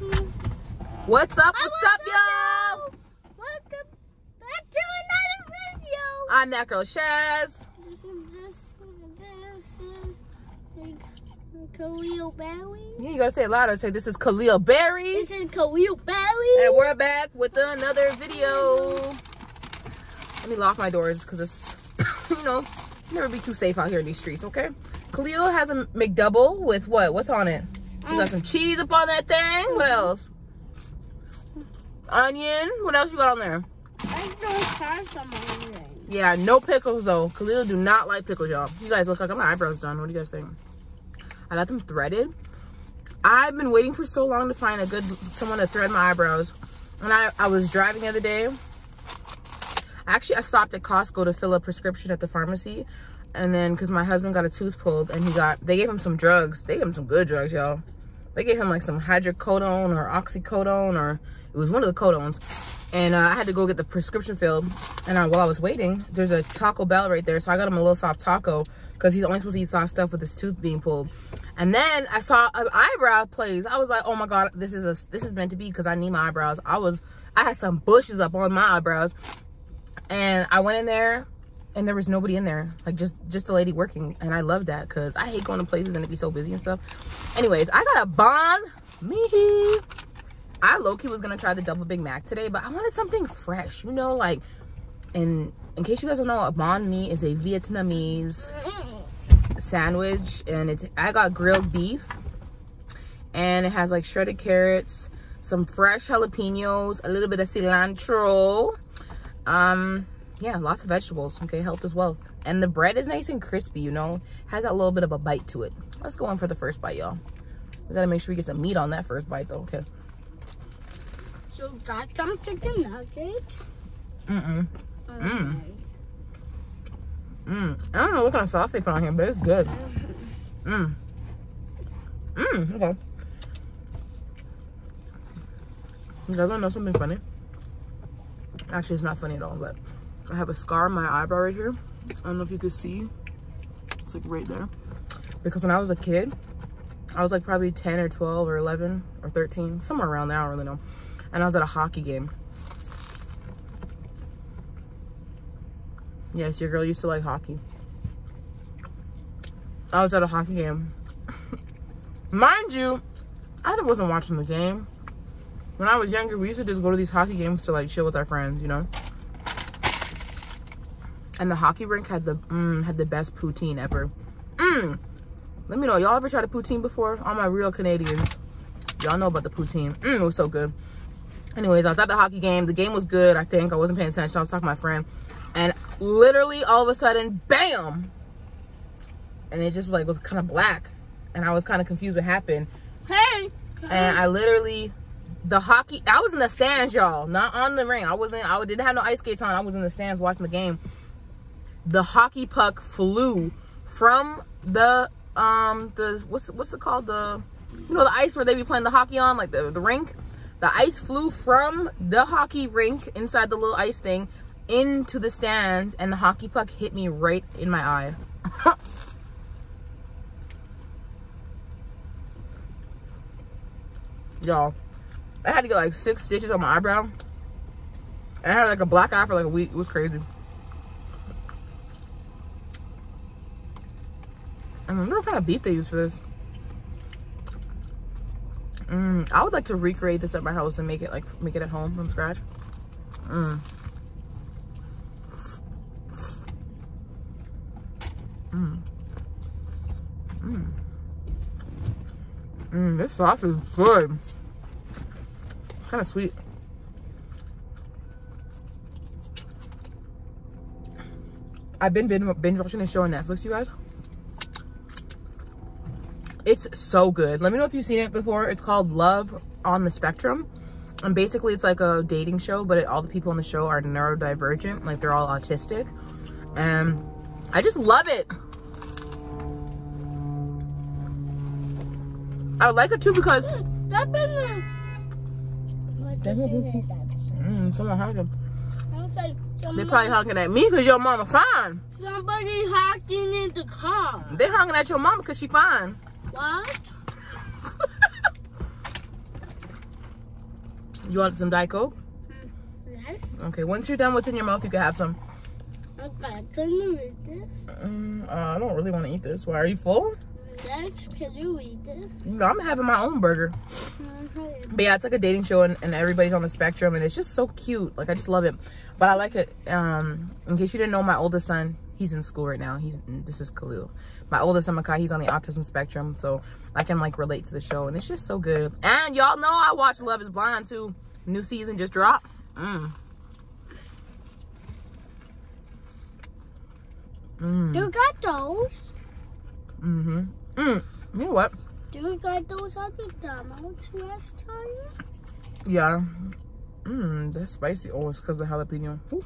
What's up? What's up, y'all? Welcome back to another video. I'm that girl Shaz. This is this, this is Khalil Berry. Yeah, you gotta say it louder. Say this is Khalil Berry. This is Khalil Berry. And we're back with another video. Let me lock my doors because it's, you know, never be too safe out here in these streets, okay? Khalil has a McDouble with what? What's on it? Got some cheese up on that thing. What mm-hmm. else? Onion. What else you got on there? I don't have some onion. Yeah, no pickles though. Khalil do not like pickles, y'all. You guys look like I'm my eyebrows done. What do you guys think? I got them threaded. I've been waiting for so long to find a good someone to thread my eyebrows. And I, I was driving the other day. Actually, I stopped at Costco to fill a prescription at the pharmacy. And then, because my husband got a tooth pulled and he got, they gave him some drugs. They gave him some good drugs, y'all. They gave him like some hydrocodone or oxycodone or it was one of the codones. And uh, I had to go get the prescription filled. And uh, while I was waiting, there's a Taco Bell right there. So I got him a little soft taco because he's only supposed to eat soft stuff with his tooth being pulled. And then I saw an eyebrow place. I was like, oh my God, this is a this is meant to be because I need my eyebrows. I was, I had some bushes up on my eyebrows. And I went in there and there was nobody in there like just just the lady working and i love that because i hate going to places and it be so busy and stuff. Anyways i got a banh mi. I low-key was gonna try the double big mac today but i wanted something fresh you know like and in case you guys don't know a banh mi is a vietnamese sandwich and it's i got grilled beef and it has like shredded carrots some fresh jalapenos a little bit of cilantro um yeah, lots of vegetables. Okay, health is wealth. And the bread is nice and crispy, you know. Has that little bit of a bite to it. Let's go on for the first bite, y'all. We gotta make sure we get some meat on that first bite, though. Okay. So got some chicken nuggets. Mm-mm. Mm. Mm. I don't know what kind of sauce they put on here, but it's good. Mm. Mm. Okay. You guys wanna know something funny? Actually, it's not funny at all, but I have a scar on my eyebrow right here. I don't know if you could see. It's like right there. Because when I was a kid, I was like probably 10 or 12 or 11 or 13, somewhere around there, I don't really know. And I was at a hockey game. Yes, your girl used to like hockey. I was at a hockey game. Mind you, I wasn't watching the game. When I was younger, we used to just go to these hockey games to like chill with our friends, you know? And the hockey rink had the mm, had the best poutine ever. Mm. Let me know. Y'all ever tried a poutine before? All my real Canadians. Y'all know about the poutine. Mm, it was so good. Anyways, I was at the hockey game. The game was good, I think. I wasn't paying attention. I was talking to my friend. And literally all of a sudden, bam! And it just like was kind of black. And I was kind of confused what happened. Hey! And I literally the hockey I was in the stands, y'all, not on the ring. I wasn't I didn't have no ice skates on. I was in the stands watching the game the hockey puck flew from the um the what's what's it called? The you know the ice where they be playing the hockey on like the the rink? The ice flew from the hockey rink inside the little ice thing into the stands and the hockey puck hit me right in my eye. Y'all i had to get like six stitches on my eyebrow. I had like a black eye for like a week. It was crazy I wonder what kind of beef they use for this. Mm, I would like to recreate this at my house and make it like make it at home from scratch. Mm. Mm. Mm. Mm, this sauce is good. Kind of sweet. I've been binge watching this show on Netflix, you guys. It's so good. Let me know if you've seen it before. It's called Love on the Spectrum. And basically it's like a dating show, but it, all the people in the show are neurodivergent. Like they're all autistic. And I just love it. I like it too because... That business. Mm, someone honking. They're probably honking at me because your mama fine. Somebody honking in the car. They're honking at your mama because she fine. What? You want some Diet Coke? Yes. Okay, once you're done what's in your mouth, you can have some. Okay, can you read this? Mm, uh, I don't really want to eat this. Why, are you full? Yes, can you read this? No, I'm having my own burger. But yeah, it's like a dating show and, and everybody's on the spectrum and it's just so cute. Like I just love it. But I like it. Um, in case you didn't know, my oldest son, he's in school right now. He's this is Khalil. My oldest son Makai, he's on the autism spectrum, so I can like relate to the show and it's just so good. And y'all know I watch Love is Blind too. New season just dropped. Mm. Mm. You got those? Mm-hmm. Mm. You know what? Do you got those at McDonald's last time? Yeah. Mmm, that's spicy. Oh, it's because the jalapeno. Ooh.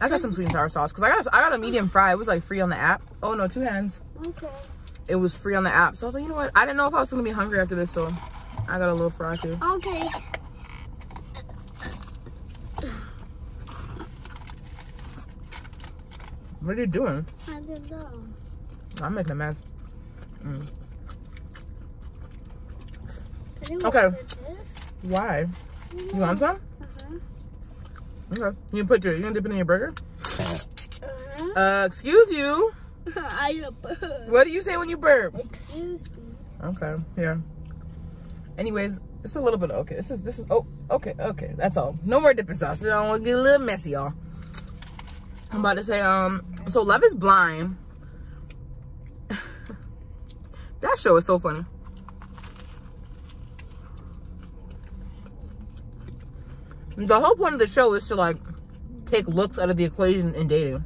I got some sweet and sour sauce because I got I got a medium fry. It was like free on the app. Oh no, two hands. Okay. It was free on the app. So I was like, you know what? I didn't know if I was gonna be hungry after this, so I got a little fry too. Okay. What are you doing? I don't know. I'm making a mess. Mm. You Okay. Why? You want some? Okay. You can put your you gonna dip it in your burger? Uh-huh. Uh, excuse you. I bird. What do you say when you burp? Excuse me. Okay, yeah. Anyways, it's a little bit okay. This is this is oh okay okay. That's all. No more dipping sauce. I don't want to get a little messy, y'all. I'm about to say um. So Love is Blind. that show is so funny. The whole point of the show is to like take looks out of the equation in dating.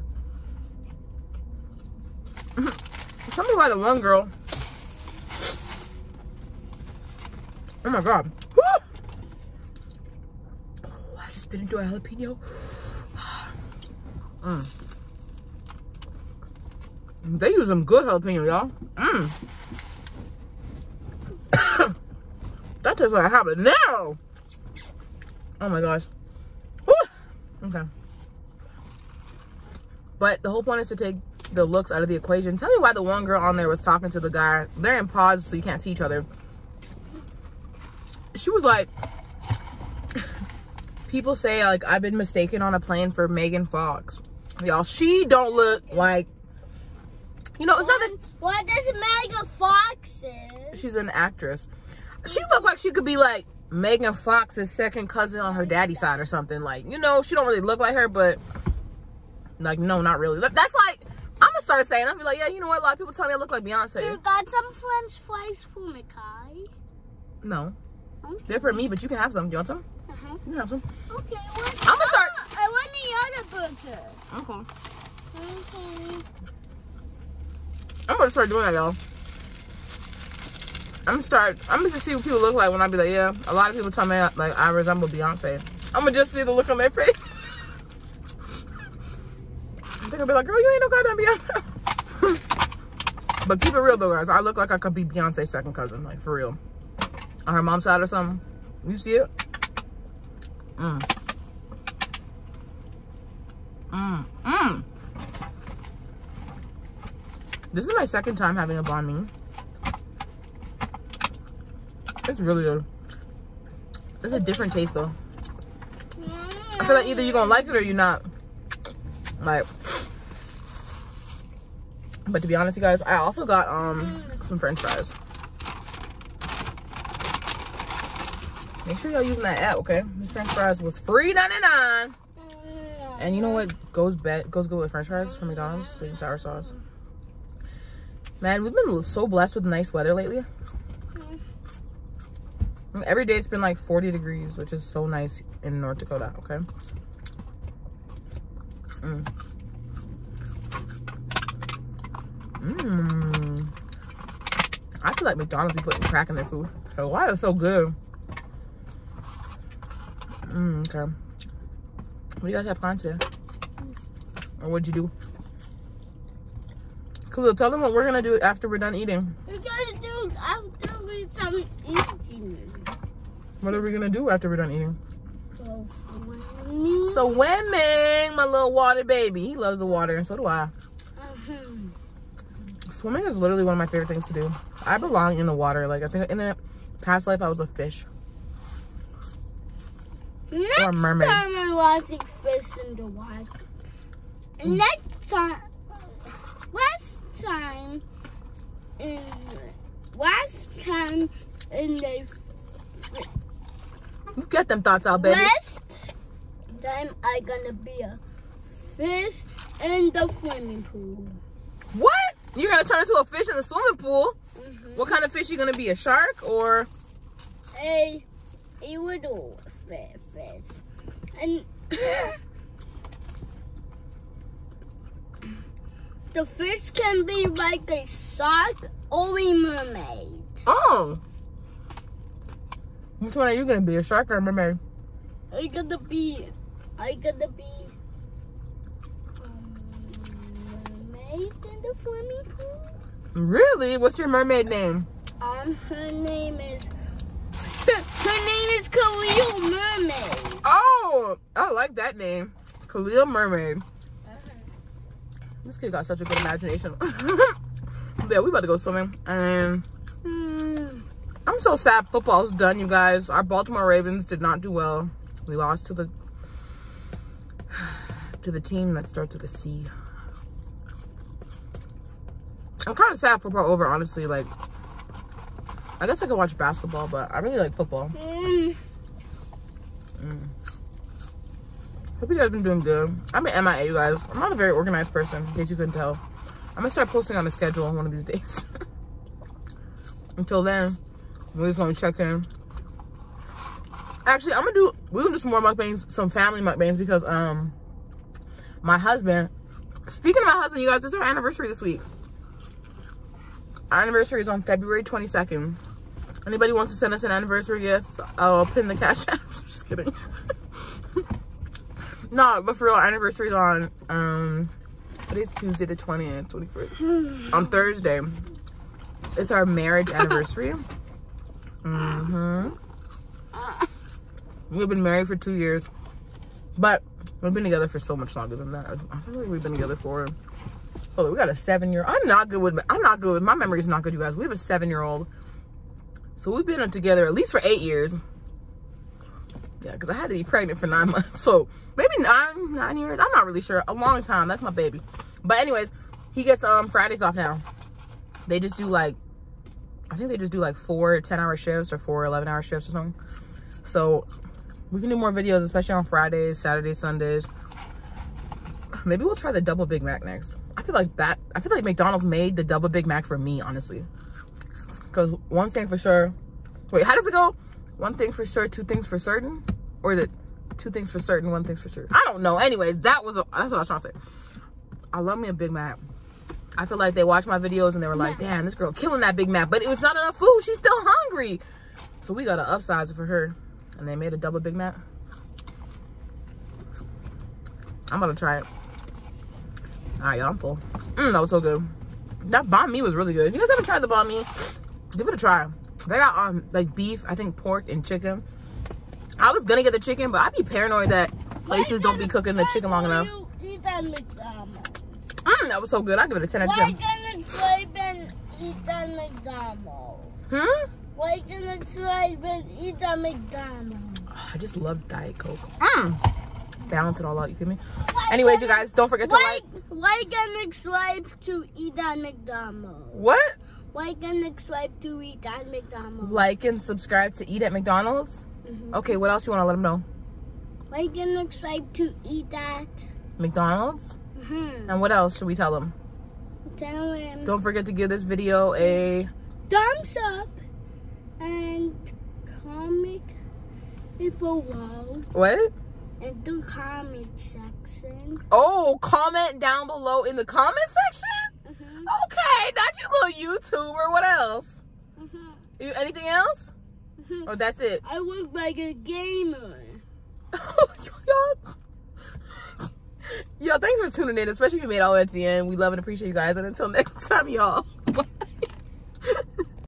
Tell me why the one girl Oh my god. Oh, I just bit into a jalapeno. Mm. They use some good jalapeno, y'all. Mm. that tastes like a habanero. Oh my gosh. Woo! Okay. But the whole point is to take the looks out of the equation. Tell me why the one girl on there was talking to the guy. They're in pause so you can't see each other she was like people say like i've been mistaken on a plane for megan fox y'all she don't look like you know it's not that What does Mega Fox is? she's an actress she looked like she could be like megan fox's second cousin on her daddy's side or something like you know she don't really look like her but like no not really that's like i'm gonna start saying i'm be like yeah you know what a lot of people tell me i look like beyonce You got some French fries for me, Kai? no Okay. they're for me but you can have some you want some Uh-huh. you can have some Okay, what? I'ma start- I want the other burger. okay Okay. I'm gonna start doing that, y'all. I'm start. I'm gonna see what people look like when I be like, yeah. A lot of people tell me like I resemble Beyonce. I'm gonna just see the look on their face. They're gonna be like, girl, you ain't no goddamn Beyonce. but keep it real though, guys. I look like I could be Beyonce's second cousin, like for real. On her mom's side or something. You see it? Mm. Mm. Mm. This is my second time having a banh mi. It's really a, it's a different taste though. I feel like either you're gonna like it or you're not. Like, but to be honest, you guys, I also got um some French fries. Make sure y'all using that app, okay? This French fries was free 99. And you know what goes bad goes good with French fries from McDonald's? Sweet and sour sauce. Man, we've been so blessed with nice weather lately. Every day it's been like 40 degrees, which is so nice in North Dakota, okay? Mm. Mmm. I feel like McDonald's be putting crack in their food. So why is it so good? Mmm, okay. What do you guys have planned today? Or what'd you do? Khalil, tell them what we're gonna do after we're done eating. We gotta do after we're done eating. What are we gonna do after we're done eating? Go swimming. Swimming, my little water baby. He loves the water, and so do I. Uh-huh. Swimming is literally one of my favorite things to do. I belong in the water. Like I think in a past life I was a fish. Next mermaid. time I'm watching fish in the water. Mm. Next time, last time, in last time in the You get them thoughts out, baby. last time I gonna be a fish in the swimming pool. What? You're gonna turn into a fish in the swimming pool? Mhm. What kind of fish you gonna be? A shark or? A a little fi- fish, and the fish can be like a shark or a mermaid. Oh. Which one are you gonna be? A shark or a mermaid? I gonna be, I gonna be um, mermaid in the swimming pool. Really? What's your mermaid name? Um, her name is, her name is Khalil Mermaid. Oh, I like that name. Khalil Mermaid. This kid got such a good imagination. yeah, we about to go swimming. And Hmm. I'm so sad football's done, you guys. Our Baltimore Ravens did not do well. We lost to the to the team that starts with a C. I'm kind of sad football over, honestly. Like, I guess I could watch basketball, but I really like football. Mm. Hope you guys been doing good. I'm an MIA, you guys. I'm not a very organized person, in case you couldn't tell. I'm gonna start posting on the schedule one of these days. Until then, we're just gonna check in. Actually, I'm gonna do we're gonna do some more mukbangs, some family mukbangs because um my husband speaking of my husband, you guys, it's our anniversary this week. Our anniversary is on February 22nd. Anybody wants to send us an anniversary gift, I'll pin the cash app. Just kidding. no, but for real, anniversary is on um today's Tuesday the 20th, 21st. on Thursday. It's our marriage anniversary. Mm-hmm. We've been married for two years. But we've been together for so much longer than that. I feel like we've been together for Oh, we got a seven year. I'm not good with. I'm not good with. My memory is not good, you guys. We have a seven year old. So we've been together at least for eight years. Yeah, because I had to be pregnant for nine months. So maybe nine, nine years. I'm not really sure. A long time. That's my baby. But anyways, he gets um Fridays off now. They just do like, I think they just do like four 10 hour shifts or four 11 hour shifts or something. So we can do more videos, especially on Fridays, Saturdays, Sundays. Maybe we'll try the double Big Mac next. I feel like that, I feel like McDonald's made the double Big Mac for me, honestly. Because one thing for sure, wait, how does it go? One thing for sure, two things for certain? Or is it two things for certain, one thing's for sure? I don't know. Anyways, that was, a, that's what I was trying to say. I love me a Big Mac. I feel like they watched my videos and they were like, damn, this girl killing that Big Mac. But it was not enough food. She's still hungry. So we got to upsize it for her. And they made a double Big Mac. I'm going to try it. All right, y'all, I'm full. Mm, that was so good. That banh mi was really good. If you guys haven't tried the banh mi, give it a try. They got um like beef, I think pork and chicken. I was gonna get the chicken, but I'd be paranoid that places don't be cooking the chicken long enough. You eat at McDonald's. Mm, that was so good. I give it a 10 out of Why 10. gonna try and eat at McDonald's? Hmm? Why gonna and eat at McDonald's? I just love Diet Coke. Mm. Balance it all out, you feel me? Anyways, you guys, don't forget to Why, like. why gonna swipe to eat at McDonald's? What? Why gonna swipe to eat at McDonald's? Like and subscribe to Eat at McDonald's. Mhm. Okay, what else you want to let them know? Why gonna swipe to eat at? McDonald's? Hmm. And what else should we tell them? Tell him Don't forget to give this video a thumbs up and comment below what? in the comment section. Oh, comment down below in the comment section. Mhm. Okay, not you little YouTuber. What else? Mhm. You anything else? Mhm. Or that's it? I look like a gamer. Yo, thanks for tuning in, especially if you made it all the way at the end. We love and appreciate you guys. And until next time, y'all.